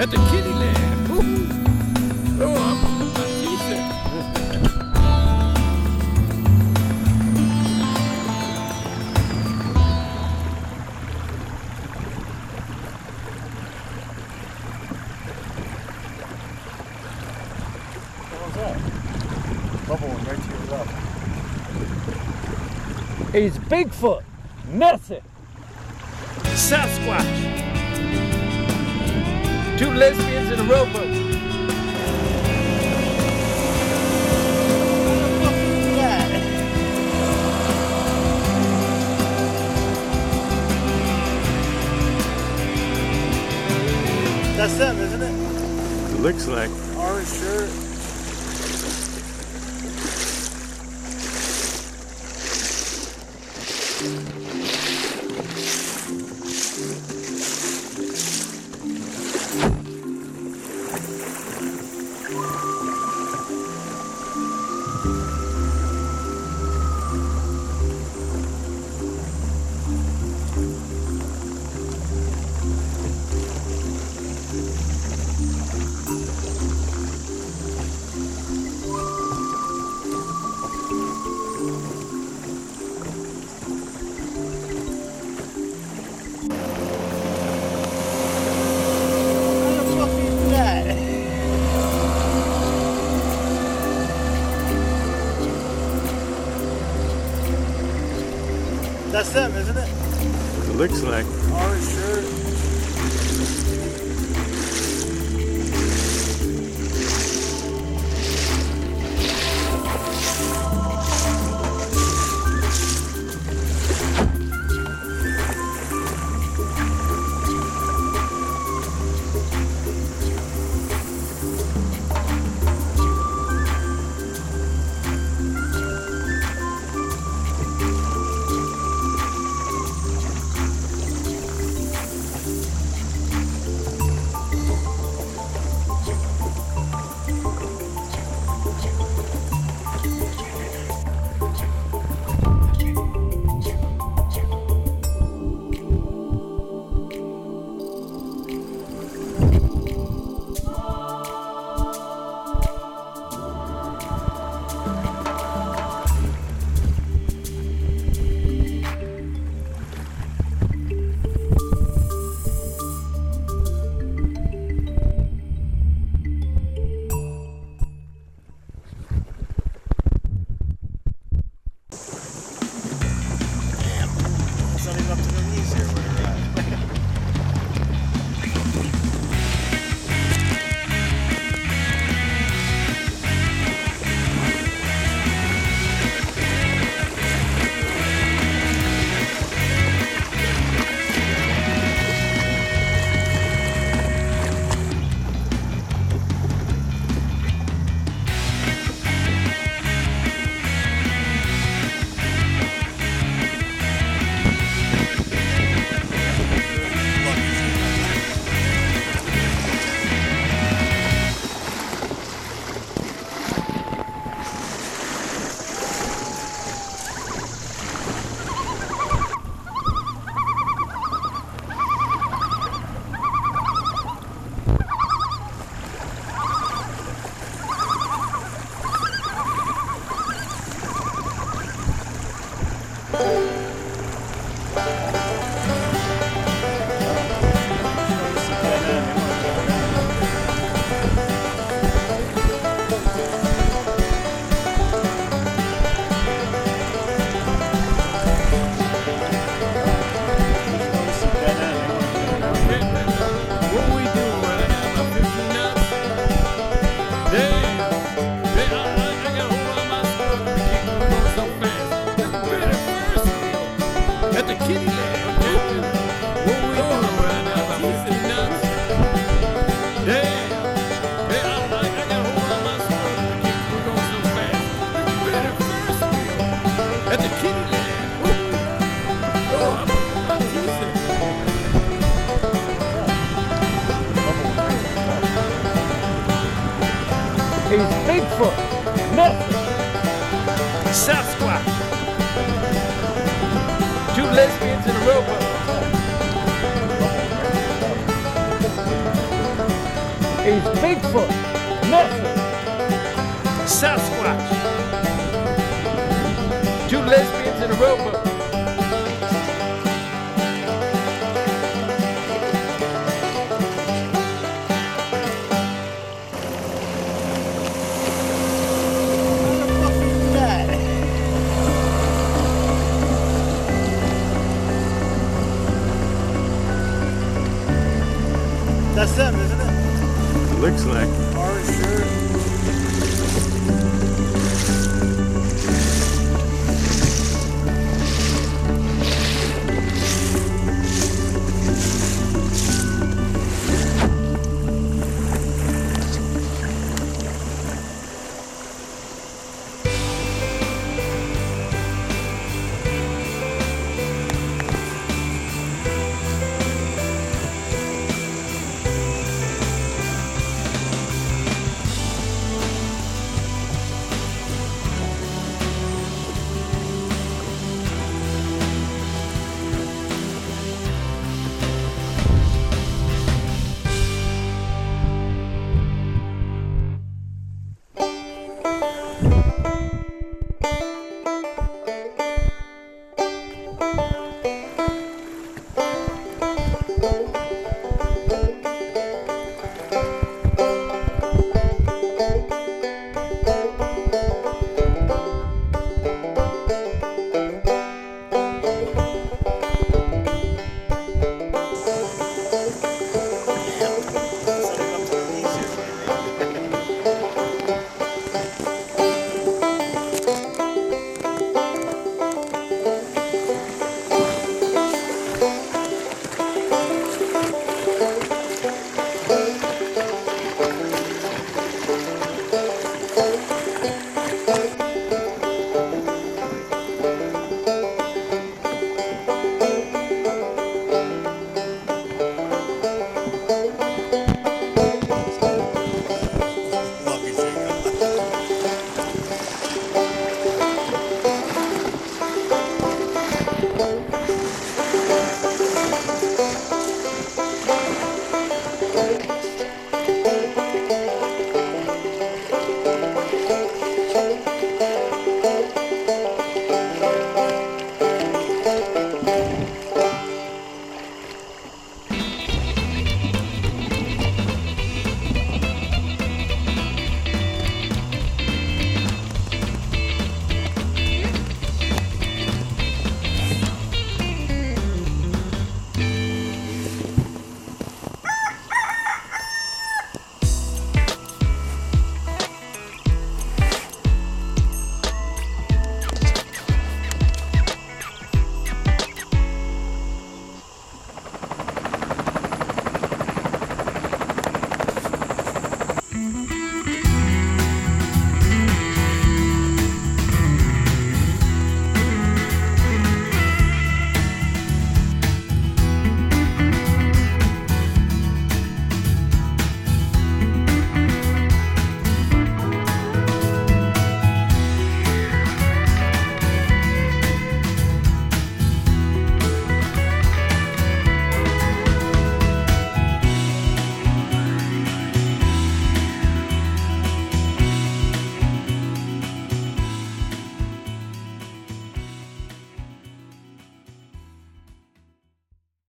at the kitty land. Oh, I'm my teacher. It's Bigfoot, nothing. Sasquatch. Two lesbians in a rowboat. That's them, isn't it? It looks like. Orange shirt. Sure. That's them, isn't it? It looks like. Oh, Thank you. Alpha, nothing. Sasquatch, two lesbians in a rowboat. He's Bigfoot, nothing. Sasquatch, two lesbians in a rowboat.